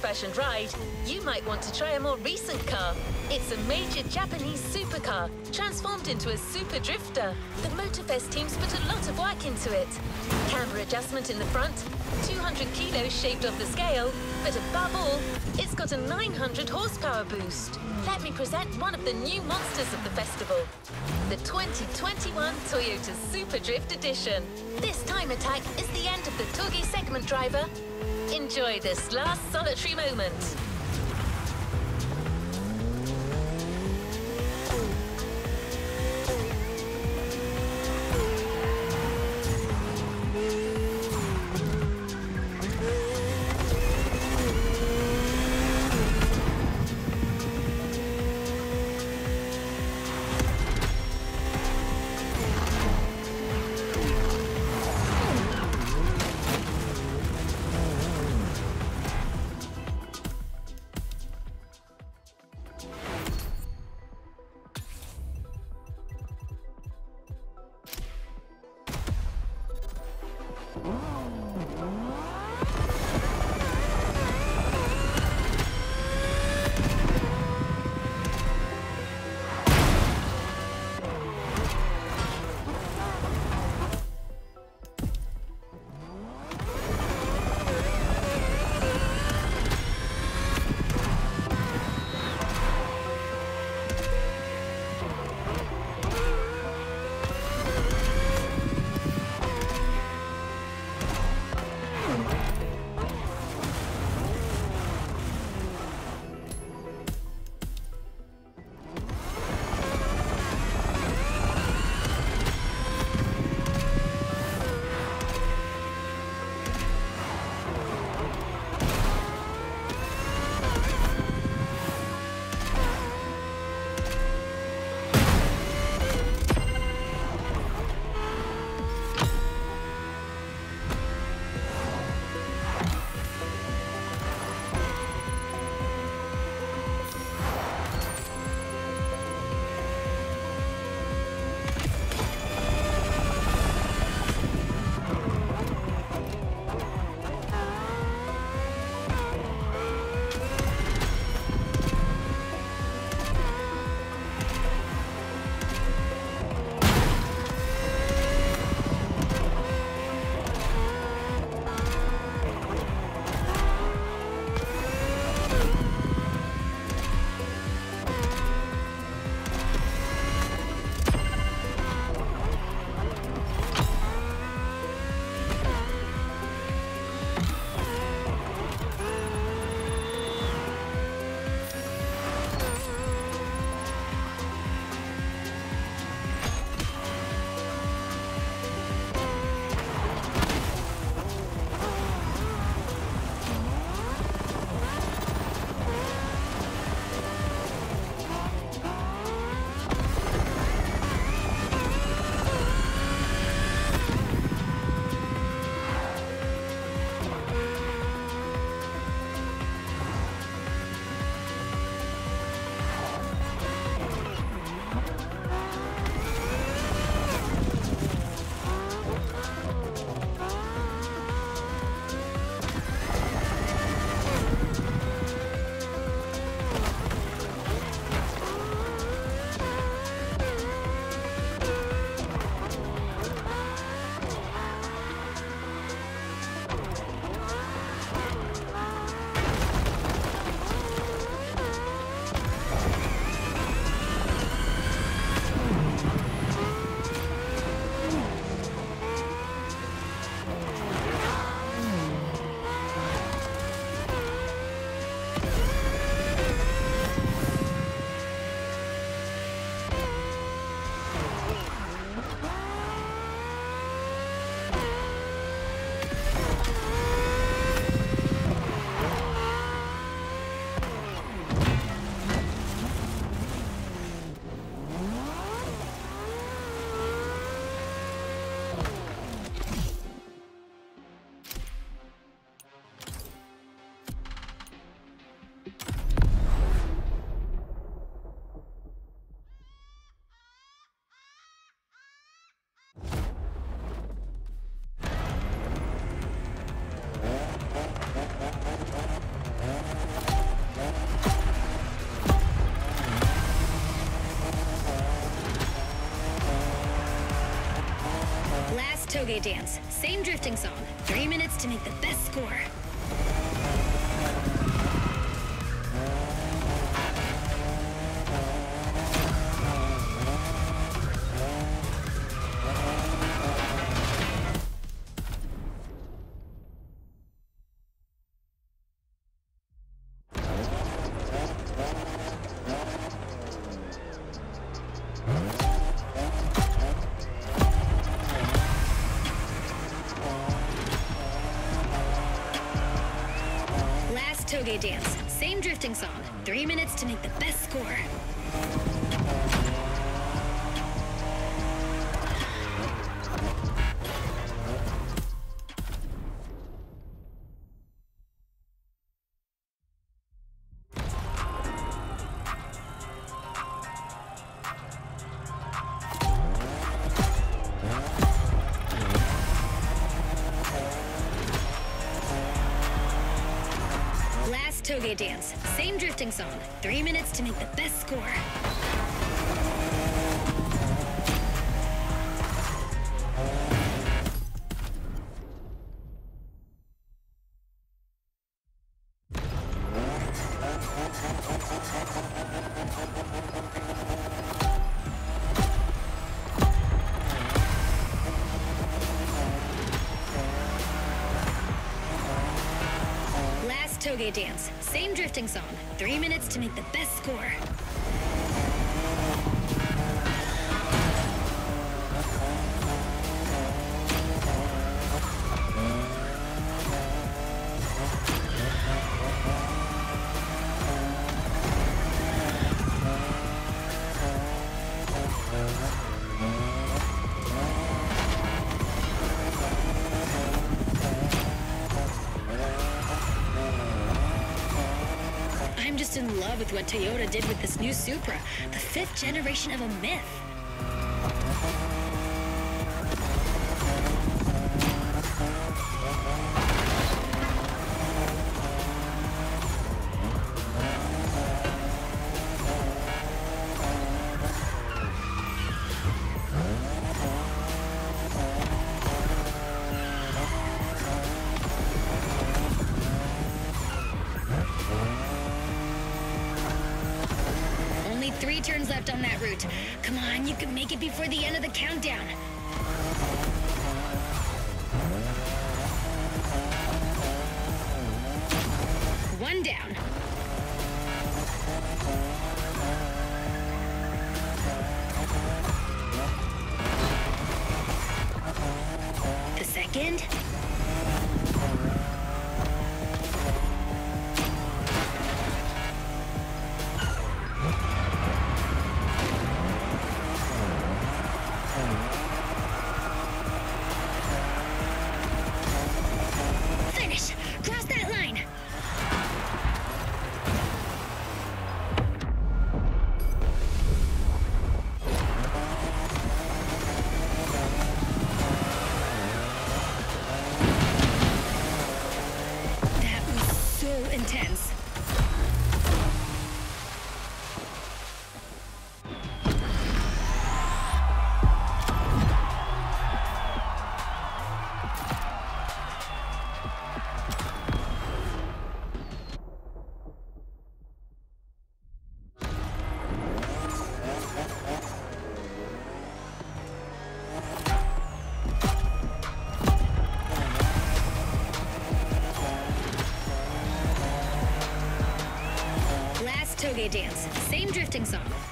old-fashioned ride, you might want to try a more recent car. It's a major Japanese supercar, transformed into a super drifter. The Motorfest teams put a lot of work into it. Camber adjustment in the front, 200 kilos shaved off the scale, but above all, it's got a 900 horsepower boost. Let me present one of the new monsters of the festival. The 2021 Toyota Super Drift Edition. This time attack is the end of the Toge segment driver. Enjoy this last solitary moment. Toge dance. Same drifting song. Three minutes to make the best score. Dance. Same drifting song. Three minutes to make the best score. To make the Dance. Same drifting song. Three minutes to make the best score. Supra, the fifth generation of a myth. Three turns left on that route. Come on, you can make it before the end of the countdown. One down. The second.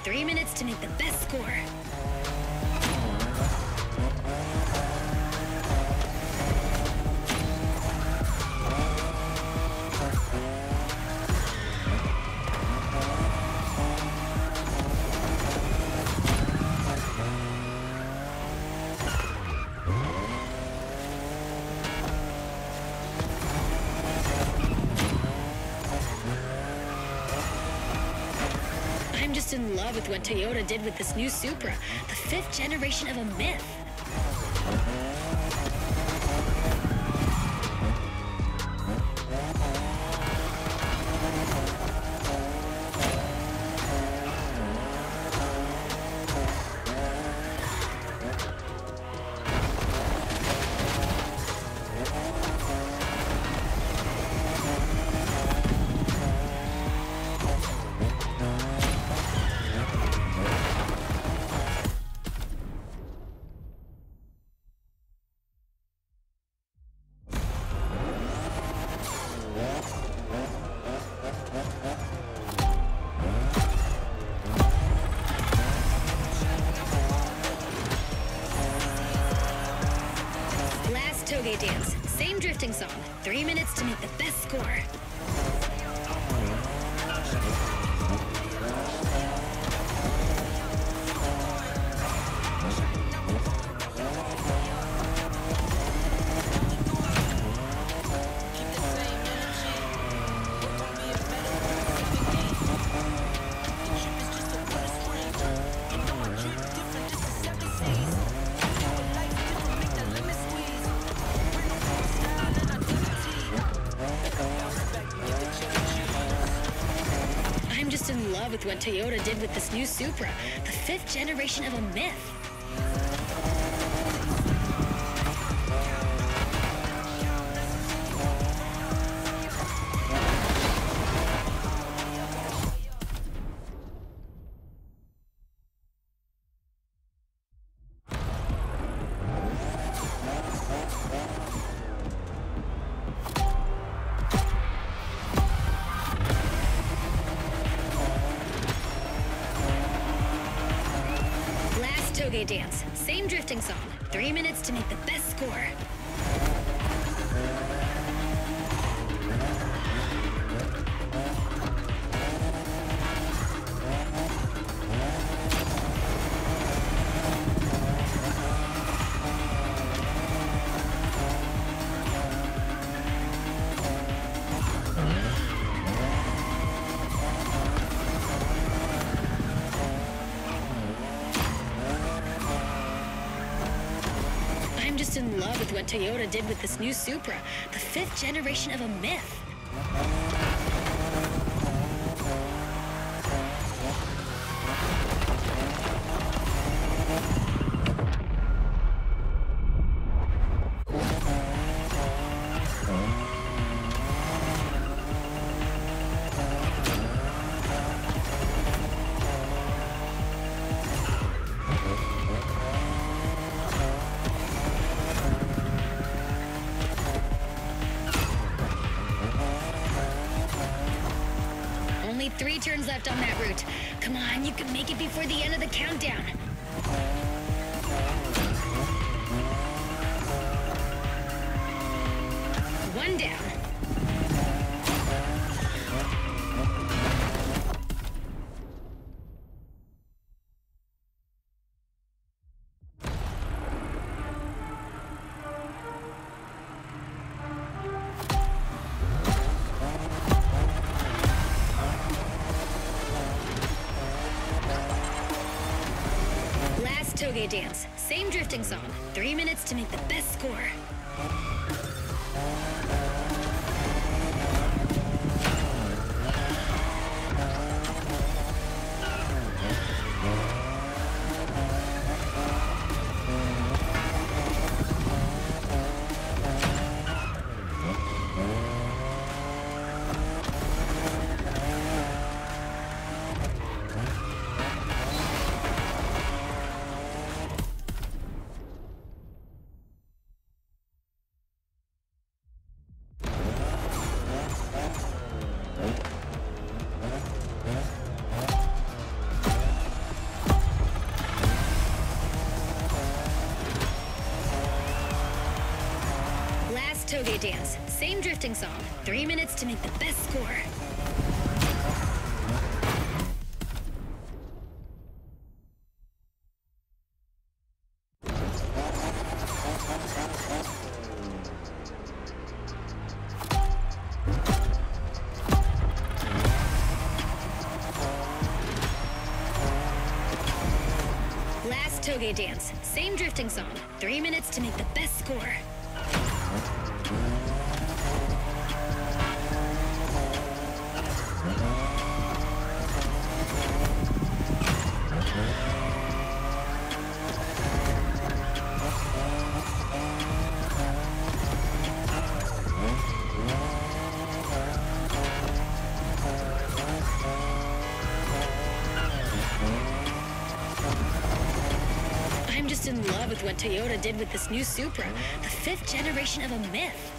Three minutes to make the best with what Toyota did with this new Supra, the fifth generation of a myth. Drifting song. Three minutes to make the best score. Toyota did with this new Supra, the fifth generation of a myth. Toyota did with this new Supra, the fifth generation of a myth. Dance. Same drifting song. Three minutes to make the best score. Song. Three minutes to make the best score. Last Toge dance. Same drifting song. Three minutes to make the best score. Toyota did with this new Supra, the fifth generation of a myth.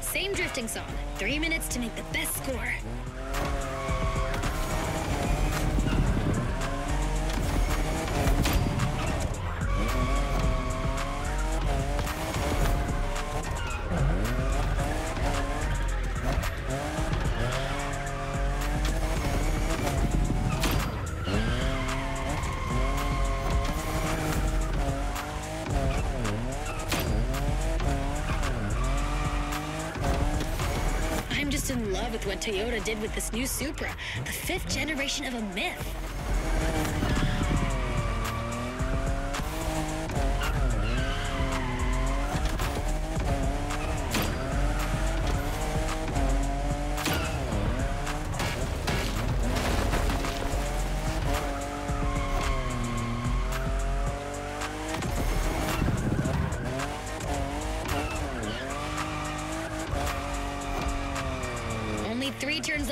Same drifting song. Three minutes to make the best score. Toyota did with this new Supra, the fifth generation of a myth.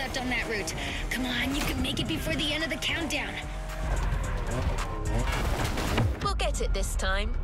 Left on that route. Come on, you can make it before the end of the countdown. We'll get it this time.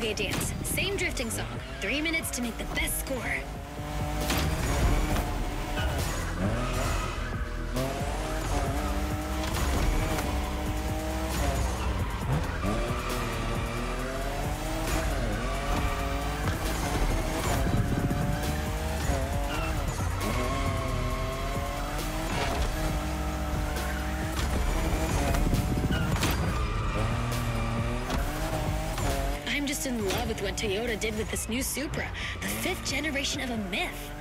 Dance. Same drifting song. Three minutes to make the best score. What Toyota did with this new Supra, the fifth generation of a myth.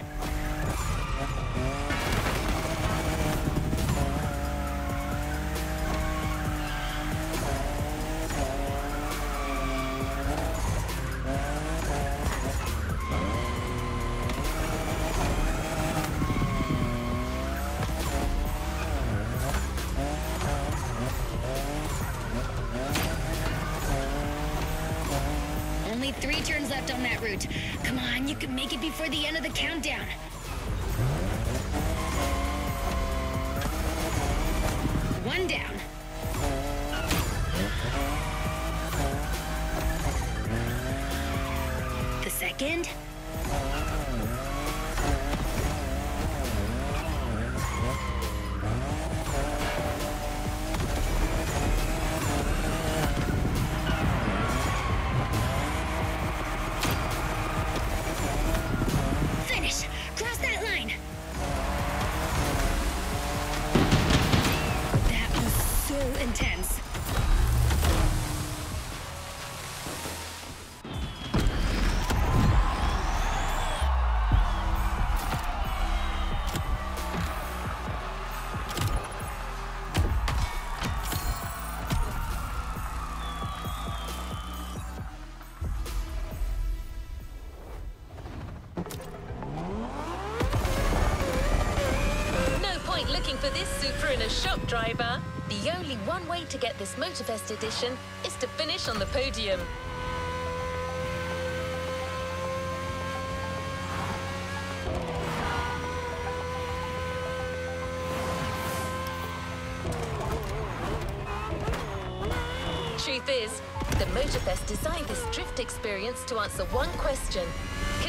Second. driver, the only one way to get this Motorfest edition is to finish on the podium. Truth is, the Motorfest designed this drift experience to answer one question.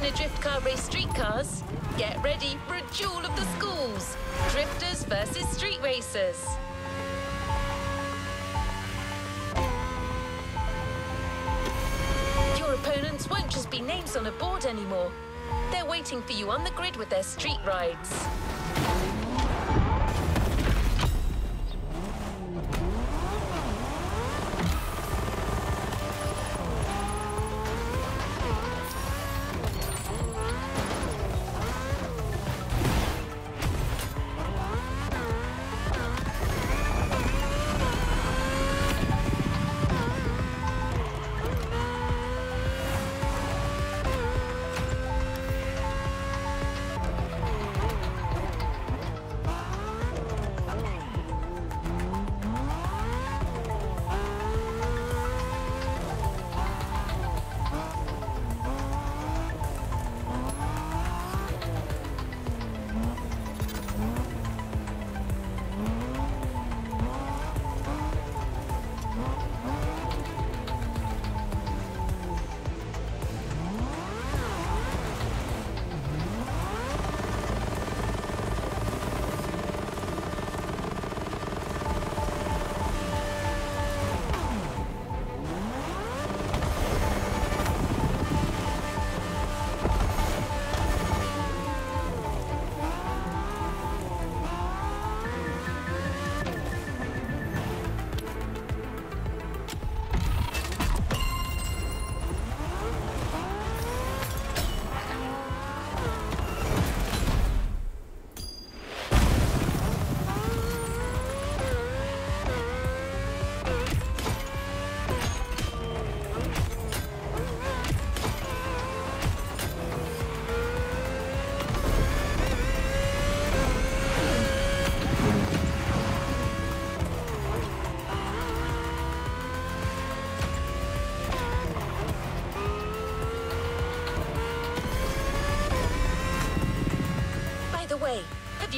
Can a drift car race street cars? Get ready for a duel of the schools. Drifters versus street racers. Your opponents won't just be names on a board anymore. They're waiting for you on the grid with their street rides.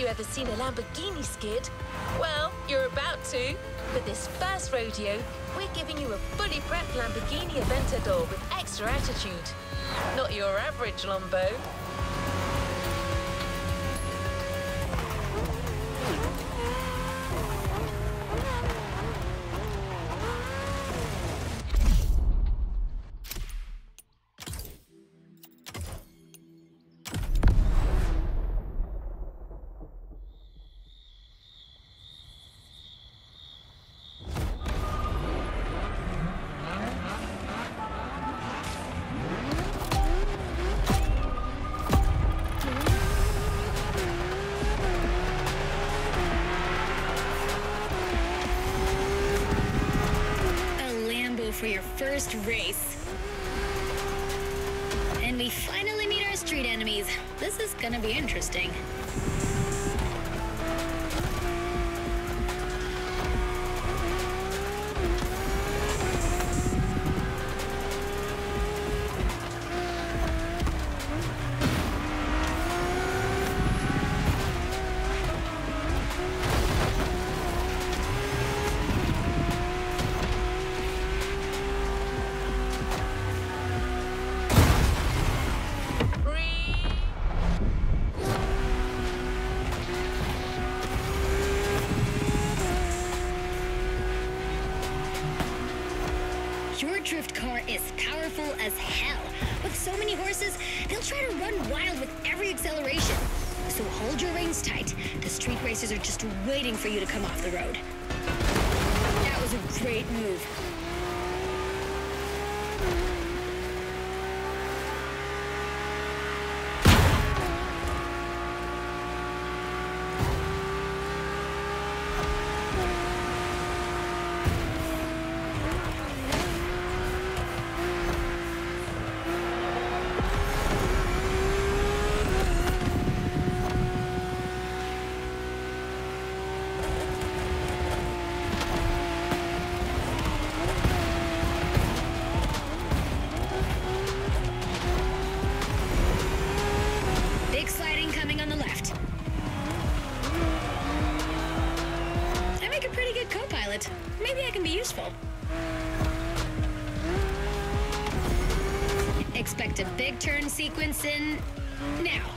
You ever seen a Lamborghini skid? Well, you're about to. For this first rodeo, we're giving you a fully prepped Lamborghini Aventador with extra attitude. Not your average Lambo. First race. And we finally meet our street enemies. This is gonna be interesting. Powerful as hell. With so many horses, they'll try to run wild with every acceleration. So hold your reins tight. The street racers are just waiting for you to come off the road. That was a great move. Sequence in now.